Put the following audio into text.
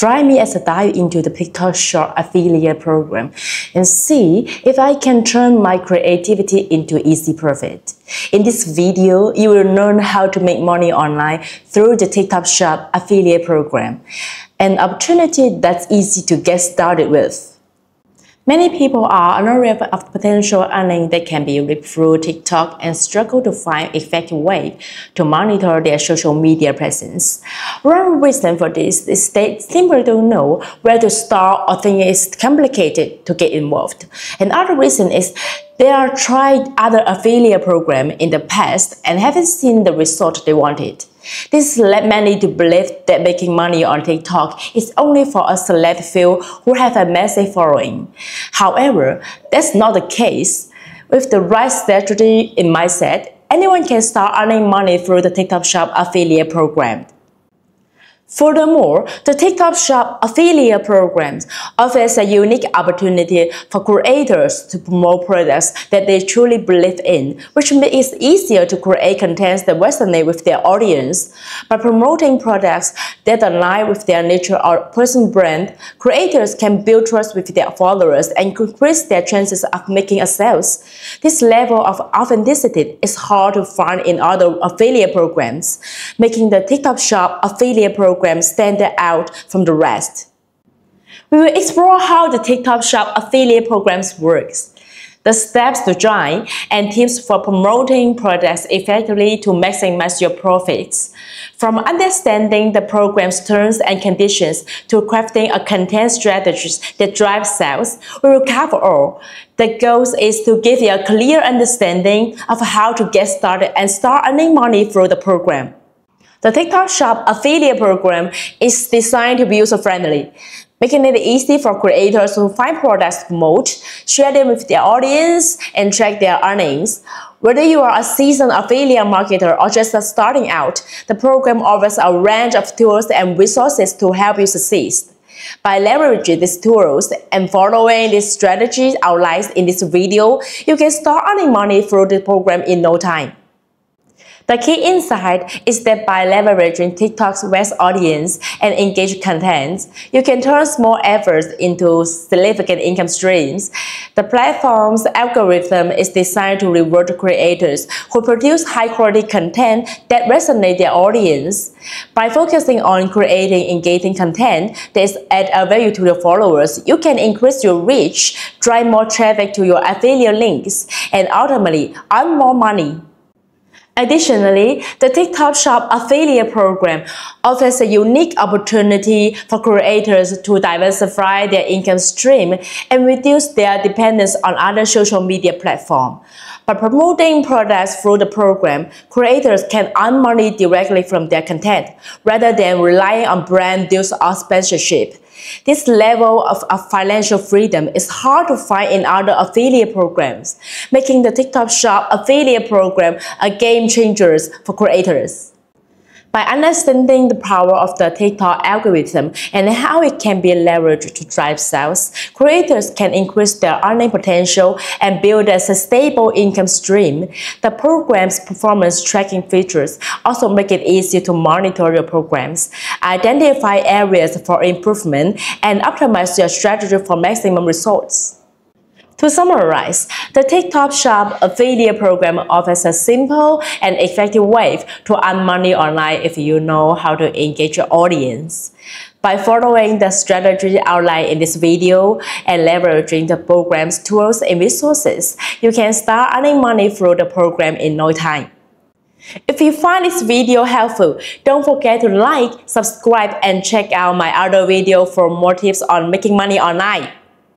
Join me as a dive into the TikTok Shop affiliate program and see if I can turn my creativity into easy profit. In this video, you will learn how to make money online through the TikTok Shop affiliate program, an opportunity that's easy to get started with. Many people are unaware of the potential earning that can be reaped through TikTok and struggle to find effective way to monitor their social media presence. One reason for this is they simply don't know where to start or think it's complicated to get involved. Another reason is they are tried other affiliate program in the past and haven't seen the result they wanted. This led many to believe that making money on TikTok is only for a select few who have a massive following. However, that's not the case. With the right strategy in mindset, anyone can start earning money through the TikTok Shop affiliate program. Furthermore, the TikTok Shop affiliate programs offers a unique opportunity for creators to promote products that they truly believe in, which makes it easier to create content that resonate with their audience. By promoting products that align with their nature or personal brand, creators can build trust with their followers and increase their chances of making a sales. This level of authenticity is hard to find in other affiliate programs, making the TikTok Shop affiliate program stand out from the rest. We will explore how the TikTok Shop affiliate programs works, the steps to join, and tips for promoting products effectively to maximize your profits. From understanding the program's terms and conditions to crafting a content strategy that drives sales, we will cover all. The goal is to give you a clear understanding of how to get started and start earning money through the program. The TikTok Shop affiliate program is designed to be user-friendly, making it easy for creators to find products promote, share them with their audience, and track their earnings. Whether you are a seasoned affiliate marketer or just starting out, the program offers a range of tools and resources to help you succeed. By leveraging these tools and following the strategies outlined in this video, you can start earning money through the program in no time. The key insight is that by leveraging TikTok's vast audience and engaged content, you can turn small efforts into significant income streams. The platform's algorithm is designed to reward creators who produce high-quality content that resonate their audience. By focusing on creating engaging content that adds a value to your followers, you can increase your reach, drive more traffic to your affiliate links, and ultimately earn more money. Additionally, the TikTok Shop affiliate program offers a unique opportunity for creators to diversify their income stream and reduce their dependence on other social media platforms. By promoting products through the program, creators can earn money directly from their content rather than relying on brand deals or sponsorship. This level of, of, financial freedom is hard to find in other affiliate programs, making the TikTok Shop affiliate program a game changer for creators. By understanding the power of the TikTok algorithm and how it can be leveraged to drive sales, creators can increase their earning potential and build a sustainable income stream. The program's performance tracking features also make it easy to monitor your programs, identify areas for improvement, and optimize your strategy for maximum results. To summarize, the TikTok Shop affiliate program offers a simple and effective way to earn money online if you know how to engage your audience. By following the strategy outlined in this video and leveraging the program's tools and resources, you can start earning money through the program in no time. If you find this video helpful, don't forget to like, subscribe, and check out my other video for more tips on making money online.